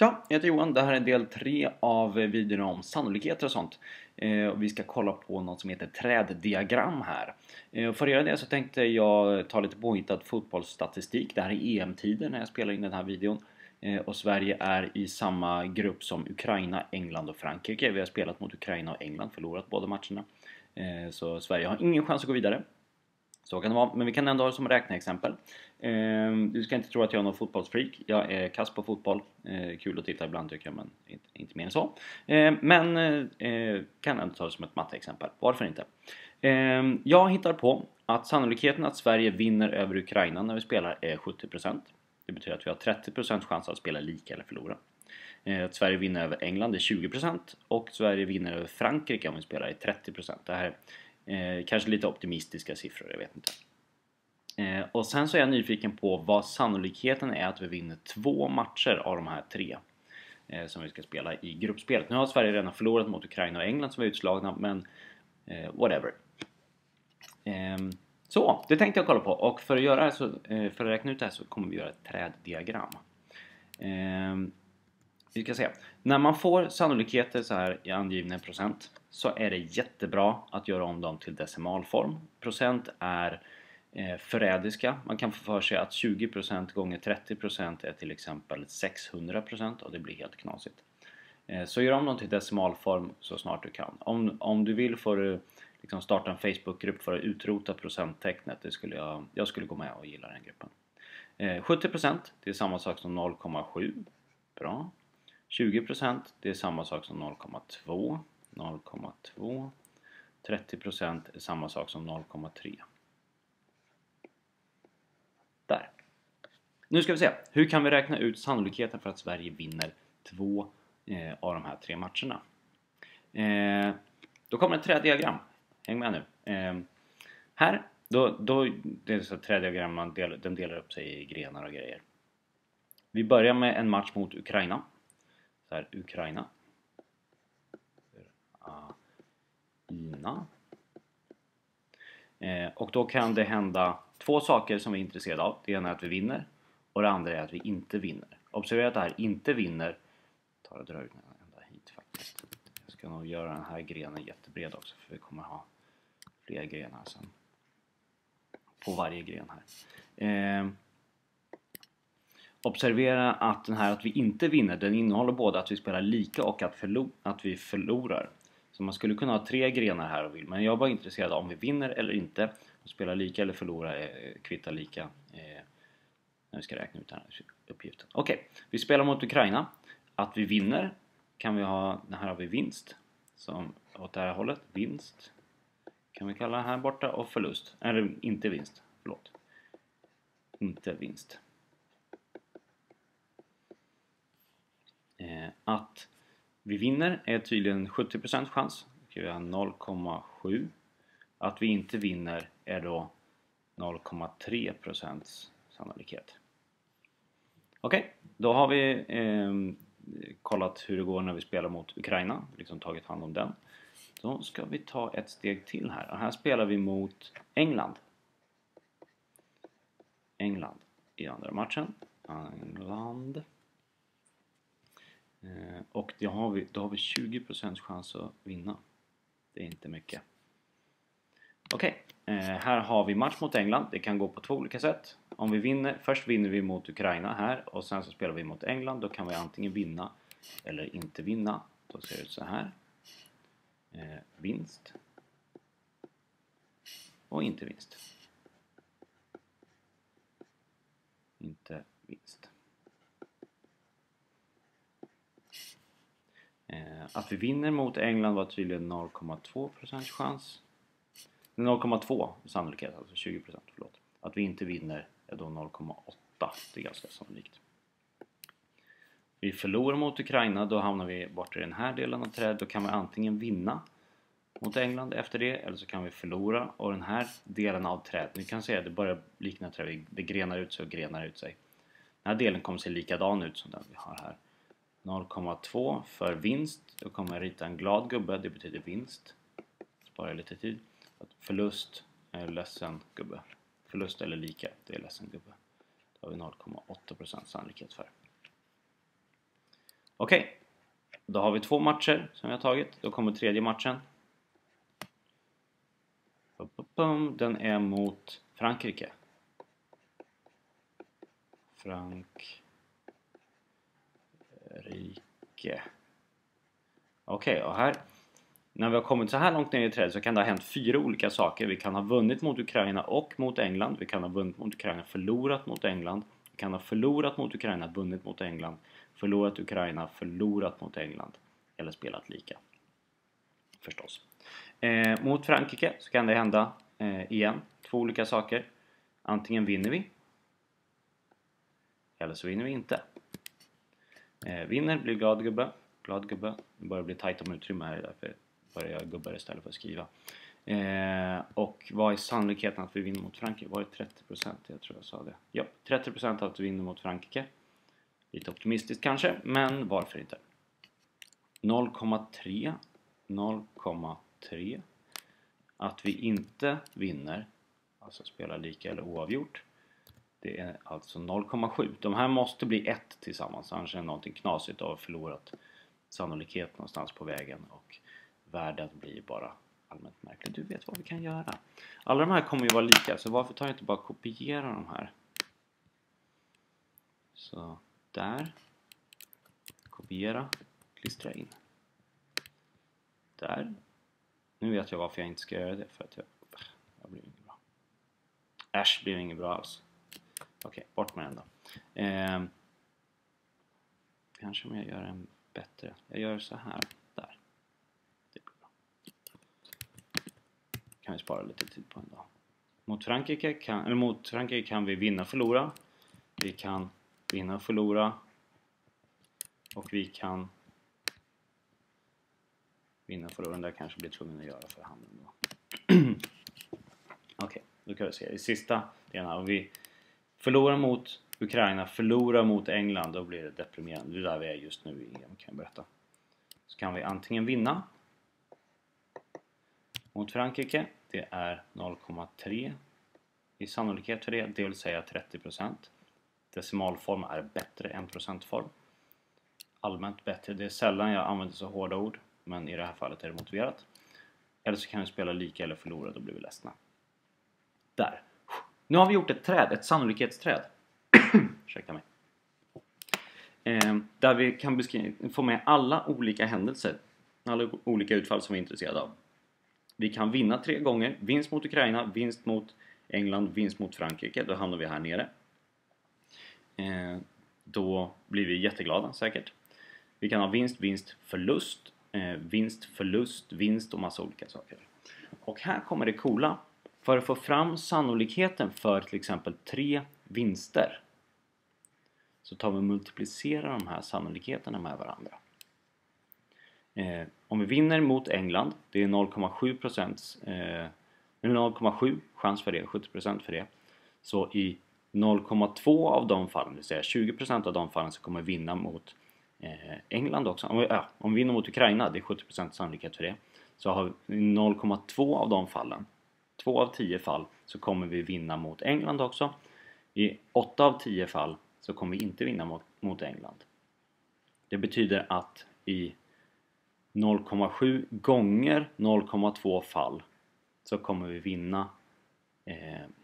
Tja, jag heter Johan. Det här är del 3 av videon om sannolikheter och sånt. Eh, vi ska kolla på något som heter träddiagram här. Eh, för att göra det så tänkte jag ta lite påhittad fotbollsstatistik. Det här är EM-tider när jag spelar in den här videon. Eh, och Sverige är i samma grupp som Ukraina, England och Frankrike. Vi har spelat mot Ukraina och England, förlorat båda matcherna. Så Sverige har ingen chans att gå vidare. Så kan det vara, men vi kan ändå ha det som räkneexempel. Eh, du ska inte tro att jag är någon fotbollsfreak. Jag är kass på fotboll. Eh, kul att titta ibland tycker jag, men inte, inte mer än så. Eh, men eh, kan ändå ta det som ett matteexempel. Varför inte? Eh, jag hittar på att sannolikheten att Sverige vinner över Ukraina när vi spelar är 70%. Det betyder att vi har 30% chans att spela lika eller förlora. Ehm, att Sverige vinner över England är 20% och Sverige vinner över Frankrike om vi spelar är 30%. Det här Eh, kanske lite optimistiska siffror, jag vet inte. Eh, och sen så är jag nyfiken på vad sannolikheten är att vi vinner två matcher av de här tre eh, som vi ska spela i gruppspelet. Nu har Sverige redan förlorat mot Ukraina och England som är utslagna, men eh, whatever. Ehm, så, det tänkte jag kolla på och för att göra så, eh, för att räkna ut det här så kommer vi göra ett träddiagram. Ehm, vi ska se. När man får sannolikheter så här i angivna procent så är det jättebra att göra om dem till decimalform. Procent är eh, förrädiska. Man kan få för sig att 20% gånger 30% är till exempel 600% och det blir helt knasigt. Eh, så gör om dem till decimalform så snart du kan. Om, om du vill får du liksom starta en Facebookgrupp för att utrota procenttecknet. Det skulle jag, jag skulle gå med och gilla den gruppen. Eh, 70% det är samma sak som 0,7. Bra. 20% det är samma sak som 0,2. 0,2 30% är samma sak som 0,3 Där! Nu ska vi se, hur kan vi räkna ut sannolikheten för att Sverige vinner två eh, av de här tre matcherna? Eh, då kommer ett trädiagram. Häng med nu. Eh, här, då, då, det är så trädiagram, man del, den delar upp sig i grenar och grejer. Vi börjar med en match mot Ukraina. Så här, Ukraina. Ina. Eh, och då kan det hända två saker som vi är intresserade av. Det ena är att vi vinner och det andra är att vi inte vinner. Observera att det här inte vinner. Jag tar och drar ut den ända hit faktiskt. Jag ska nog göra den här grenen jättebred också för vi kommer ha fler grenar sen. På varje gren här. Eh, observera att den här att vi inte vinner, den innehåller både att vi spelar lika och att, förlo att vi förlorar. Så man skulle kunna ha tre grenar här och vill, men jag var intresserad av om vi vinner eller inte. Spela lika eller förlora, eh, kvitta lika. Eh, när vi ska räkna ut den här uppgiften. Okej, okay. vi spelar mot Ukraina. Att vi vinner kan vi ha, här har vi vinst. Som åt det här hållet, vinst. Kan vi kalla här borta och förlust. Eller inte vinst, förlåt. Inte vinst. Eh, att vi vinner är tydligen 70% chans. Vi har 0,7. Att vi inte vinner är då 0,3% sannolikhet. Okej, okay, då har vi eh, kollat hur det går när vi spelar mot Ukraina, liksom tagit hand om den. Då ska vi ta ett steg till här. Och här spelar vi mot England. England i andra matchen. England. Eh, och då har, vi, då har vi 20% chans att vinna. Det är inte mycket. Okej, okay. eh, här har vi match mot England. Det kan gå på två olika sätt. Om vi vinner, först vinner vi mot Ukraina här och sen så spelar vi mot England. Då kan vi antingen vinna eller inte vinna. Då ser det ut så här. Eh, vinst. Och inte vinst. Inte vinst. Eh, att vi vinner mot England var tydligen 0,2% chans. 0,2 sannolikhet, alltså 20% förlåt. Att vi inte vinner är då 0,8. Det är ganska sannolikt. Vi förlorar mot Ukraina, då hamnar vi bort i den här delen av trädet. Då kan vi antingen vinna mot England efter det eller så kan vi förlora och den här delen av trädet, ni kan se att det börjar likna träd, det grenar ut sig och grenar ut sig. Den här delen kommer se likadan ut som den vi har här. 0,2 för vinst. Då kommer jag rita en glad gubbe, det betyder vinst. Sparar lite tid. Förlust är ledsen gubbe. Förlust eller lika, det är ledsen gubbe. Då har vi 0,8% sannolikhet för. Okej, okay. då har vi två matcher som vi har tagit. Då kommer tredje matchen. Den är mot Frankrike. Frankrike. Rike. Okej, okay, och här när vi har kommit så här långt ner i trädet så kan det ha hänt fyra olika saker. Vi kan ha vunnit mot Ukraina och mot England. Vi kan ha vunnit mot Ukraina, förlorat mot England. Vi kan ha förlorat mot Ukraina, vunnit mot England. Förlorat Ukraina, förlorat mot England. Eller spelat lika. Förstås. Eh, mot Frankrike så kan det hända eh, igen. Två olika saker. Antingen vinner vi. Eller så vinner vi inte. Eh, vinner blir glad gubbe. Glad gubbe. Det börjar bli tajt om utrymme här därför börjar jag gubbar istället för att skriva. Eh, och vad är sannolikheten att vi vinner mot Frankrike? Var det 30%? Jag tror jag sa det. Ja, 30% att vi vinner mot Frankrike. Lite optimistiskt kanske, men varför inte? 0,3 0,3 Att vi inte vinner, alltså spelar lika eller oavgjort det är alltså 0,7. De här måste bli 1 tillsammans annars är det någonting knasigt och förlorat sannolikhet någonstans på vägen och världen blir bara allmänt märklig. Du vet vad vi kan göra. Alla de här kommer ju vara lika så varför tar jag inte bara kopiera de här? Så där. Kopiera. Klistra in. Där. Nu vet jag varför jag inte ska göra det för att jag... Jag blir inget bra. Äsch, blir inget bra alls. Okej, okay, bort med den då. Eh, kanske om jag gör en bättre. Jag gör så här. Där. Det går bra. kan vi spara lite tid på en dag. Mot Frankrike kan, eller mot Frankrike kan vi vinna och förlora. Vi kan vinna och förlora. Och vi kan vinna och förlora. Den där kanske blir tvungen att göra för handen då. Okej, okay, då kan vi se. I sista delen om vi förlorar mot Ukraina, förlorar mot England, då blir det deprimerande. Det är där vi är just nu i EM kan jag berätta. Så kan vi antingen vinna mot Frankrike det är 0,3 i sannolikhet för det, det vill säga 30%. Decimalform är bättre än procentform. Allmänt bättre, det är sällan jag använder så hårda ord men i det här fallet är det motiverat. Eller så kan vi spela lika eller förlora, då blir vi ledsna. Där! Nu har vi gjort ett träd, ett sannolikhetsträd. Ursäkta mig. Eh, där vi kan få med alla olika händelser, alla olika utfall som vi är intresserade av. Vi kan vinna tre gånger. Vinst mot Ukraina, vinst mot England, vinst mot Frankrike. Då hamnar vi här nere. Eh, då blir vi jätteglada säkert. Vi kan ha vinst, vinst, förlust, eh, vinst, förlust, vinst och massa olika saker. Och här kommer det coola. För att få fram sannolikheten för till exempel tre vinster så tar vi och multiplicerar de här sannolikheterna med varandra. Eh, om vi vinner mot England, det är 0,7 eh, 0,7 chans för det, 70% för det. Så i 0,2 av de fallen, det vill säga 20% av de fallen så kommer vi vinna mot eh, England också. Om vi, äh, om vi vinner mot Ukraina, det är 70% sannolikhet för det. Så har vi 0,2 av de fallen, två av tio fall, så kommer vi vinna mot England också. I åtta av tio fall så kommer vi inte vinna mot, mot England. Det betyder att i 0,7 gånger 0,2 fall så kommer vi vinna eh,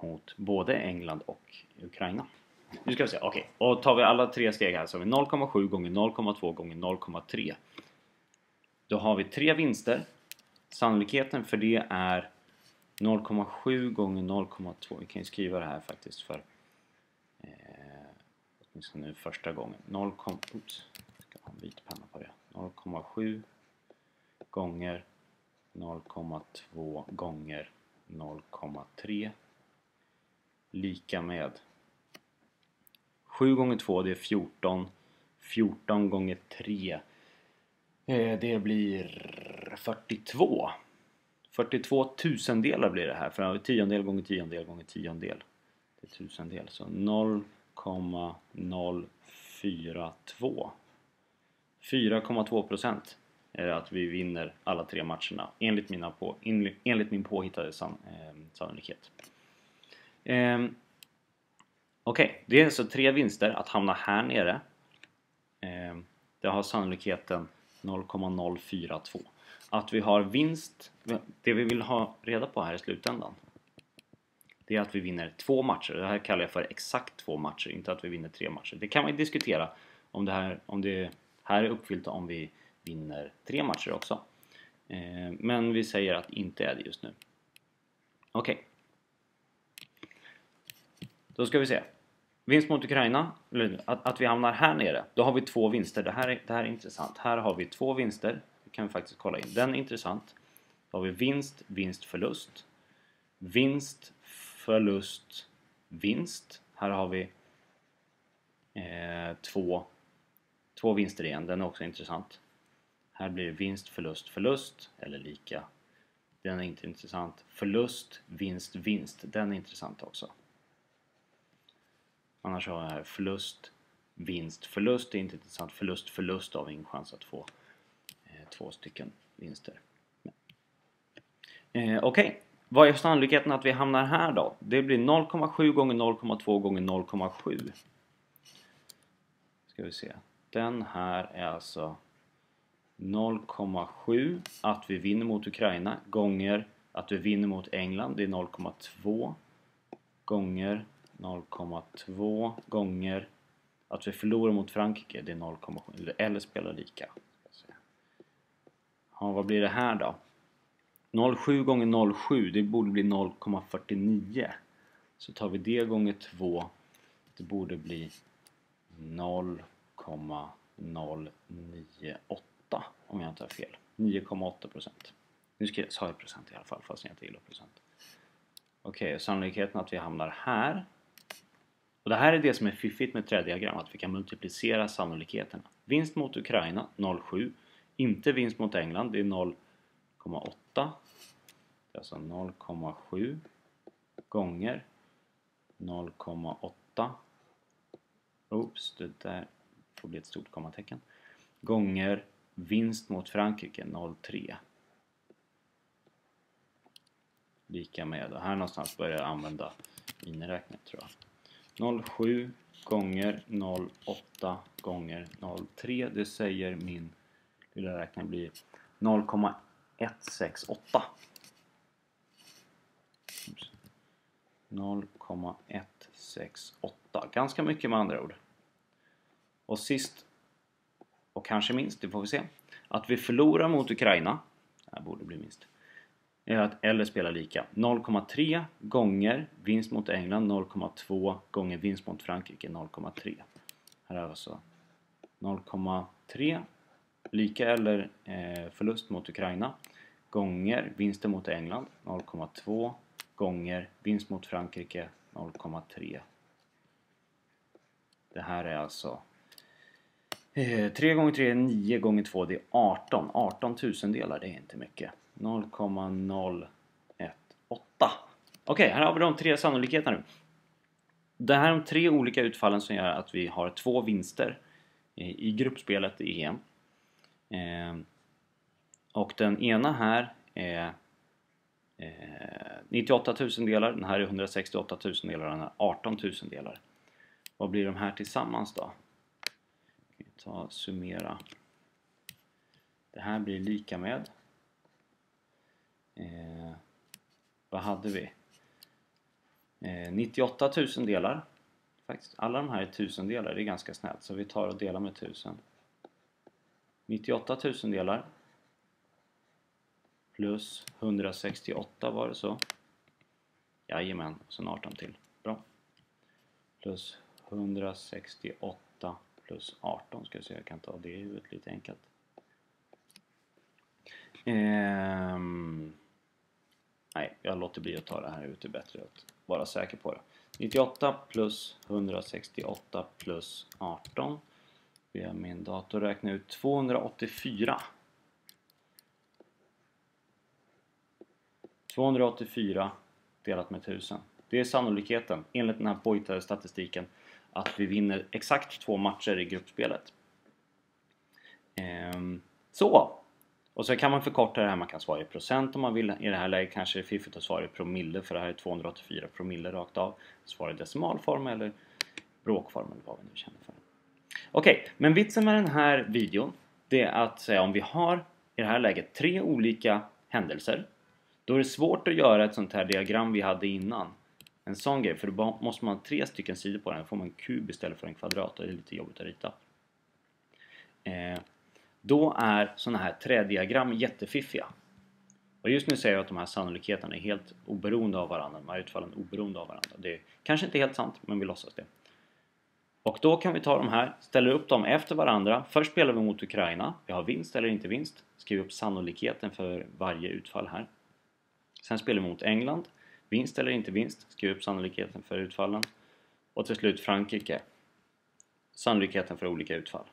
mot både England och Ukraina. Nu ska vi se, okej. Okay. Och tar vi alla tre steg här så har vi 0,7 gånger 0,2 gånger 0,3. Då har vi tre vinster. Sannolikheten för det är 0,7 gånger 0,2. Vi kan ju skriva det här faktiskt för eh, åtminstone nu första gången. 0, oops, ska ha en vit penna på det. 0,7 gånger 0,2 gånger 0,3 lika med 7 gånger 2 det är 14 14 gånger 3 eh, det blir 42 42 tusendelar blir det här för tiondel gånger tiondel gånger tiondel det är tusendel så 0,042 4,2 procent är att vi vinner alla tre matcherna enligt, mina på, enligt min påhittade san, eh, sannolikhet. Eh, Okej, okay. det är alltså tre vinster att hamna här nere. Eh, det har sannolikheten 0,042. Att vi har vinst, det vi vill ha reda på här i slutändan det är att vi vinner två matcher. Det här kallar jag för exakt två matcher, inte att vi vinner tre matcher. Det kan man ju diskutera om det här, om det här är uppfyllt om vi vinner tre matcher också. Eh, men vi säger att inte är det just nu. Okej. Okay. Då ska vi se. Vinst mot Ukraina, eller att, att vi hamnar här nere. Då har vi två vinster. Det här, är, det här är intressant. Här har vi två vinster. Kan vi faktiskt kolla in. Den är intressant. Då har vi vinst, vinst, förlust. Vinst, förlust, vinst. Här har vi eh, två, två vinster igen. Den är också intressant. Här blir det vinst, förlust, förlust eller lika. Den är inte intressant. Förlust, vinst, vinst. Den är intressant också. Annars har jag här förlust, vinst, förlust. Det är inte intressant. Förlust, förlust har vi ingen chans att få två stycken vinster. Eh, Okej, okay. vad är sannolikheten att vi hamnar här då? Det blir 0,7 gånger 0,2 gånger 0,7. Ska vi se. Den här är alltså 0,7 att vi vinner mot Ukraina gånger att vi vinner mot England, det är 0,2 gånger 0,2 gånger att vi förlorar mot Frankrike, det är 0,7 eller spelar lika. Ja, vad blir det här då? 0,7 gånger 0,7 det borde bli 0,49 så tar vi det gånger 2 det borde bli 0,098 om jag inte har fel. 9,8%. Nu ska jag, sa jag procent i alla fall fast jag inte gillar procent. Okej, okay, sannolikheten att vi hamnar här. Och det här är det som är fiffigt med trädiagram, att vi kan multiplicera sannolikheterna. Vinst mot Ukraina 0,7. Inte vinst mot England, det är 0,8. Det är alltså 0,7 gånger 0,8. Oops, det där får bli ett stort kommatecken. Gånger Vinst mot Frankrike 0,3. Lika med, och här någonstans börjar jag använda miniräknare tror jag. 07 gånger 08 gånger 03. Det säger min Ville räkna bli 0,168. 0,168. Ganska mycket med andra ord. Och sist och kanske minst, det får vi se. Att vi förlorar mot Ukraina, det här borde bli minst, eller spelar lika. 0,3 gånger vinst mot England, 0,2 gånger vinst mot Frankrike, 0,3. Här är alltså 0,3 lika eller eh, förlust mot Ukraina gånger vinsten mot England 0,2 gånger vinst mot Frankrike 0,3 Det här är alltså eh, 3 gånger 3 är 9 gånger 2 det är 18. 18 tusendelar det är inte mycket. 0,018. Okej, okay, här har vi de tre sannolikheterna nu. Det här är de tre olika utfallen som gör att vi har två vinster i gruppspelet i EM. Eh, och den ena här är eh, 98 tusendelar, den här är 168 tusendelar, den här är 18 tusendelar. Vad blir de här tillsammans då? Vi ta summera. Det här blir lika med eh, vad hade vi? Eh, 98 tusendelar. Faktiskt, alla de här är tusendelar, det är ganska snällt så vi tar och delar med tusen. 98 tusendelar plus 168 var det så? Jajamän, och sen 18 till. Bra. Plus 168 plus 18 ska vi se, Jag kan ta det i huvudet lite enkelt. Ehm, nej, jag låter bli att ta det här ut. Det är bättre att vara säker på det. 98 plus 168 plus 18 via min dator räkna ut 284. 284 delat med 1000. Det är sannolikheten enligt den här påhittade statistiken att vi vinner exakt två matcher i gruppspelet. Ehm, så! Och så kan man förkorta det här, man kan svara i procent om man vill. I det här läget kanske det är fiffigt att svara i promille för det här är 284 promille rakt av. Svara i decimalform eller bråkform eller vad vi nu känner för. Okej, okay, men vitsen med den här videon det är att säga om vi har i det här läget tre olika händelser då är det svårt att göra ett sånt här diagram vi hade innan en sån grej, för då måste man ha tre stycken sidor på den, då får man en kub istället för en kvadrat och det är lite jobbigt att rita. Eh, då är såna här trädiagram jättefiffiga. Och just nu säger jag att de här sannolikheterna är helt oberoende av varandra, de här utfallen är oberoende av varandra. Det är kanske inte helt sant, men vi låtsas det. Och då kan vi ta de här, ställer upp dem efter varandra. Först spelar vi mot Ukraina, vi har vinst eller inte vinst. Skriver upp sannolikheten för varje utfall här. Sen spelar vi mot England, vinst eller inte vinst. Skriver upp sannolikheten för utfallen. Och till slut Frankrike, sannolikheten för olika utfall.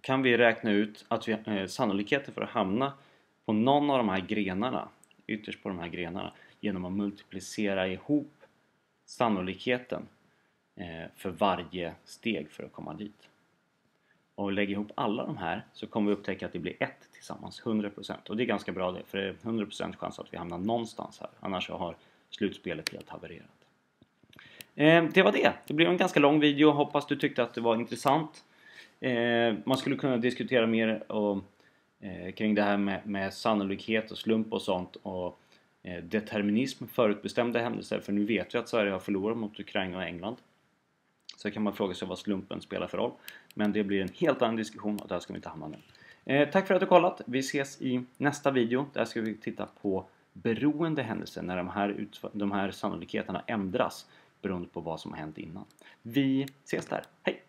Kan vi räkna ut att vi, eh, sannolikheten för att hamna på någon av de här grenarna, ytterst på de här grenarna, genom att multiplicera ihop sannolikheten Eh, för varje steg för att komma dit. Och lägger ihop alla de här så kommer vi upptäcka att det blir ett tillsammans, 100% och det är ganska bra det för det är 100% chans att vi hamnar någonstans här annars så har slutspelet helt havererat. Eh, det var det. Det blev en ganska lång video. Hoppas du tyckte att det var intressant. Eh, man skulle kunna diskutera mer kring det här med, med sannolikhet och slump och sånt och determinism, förutbestämda händelser. För nu vet vi att Sverige har förlorat mot Ukraina och England. Så kan man fråga sig vad slumpen spelar för roll. Men det blir en helt annan diskussion och där ska vi inte hamna nu. Eh, tack för att du kollat! Vi ses i nästa video. Där ska vi titta på beroende händelser när de här, de här sannolikheterna ändras beroende på vad som har hänt innan. Vi ses där. Hej!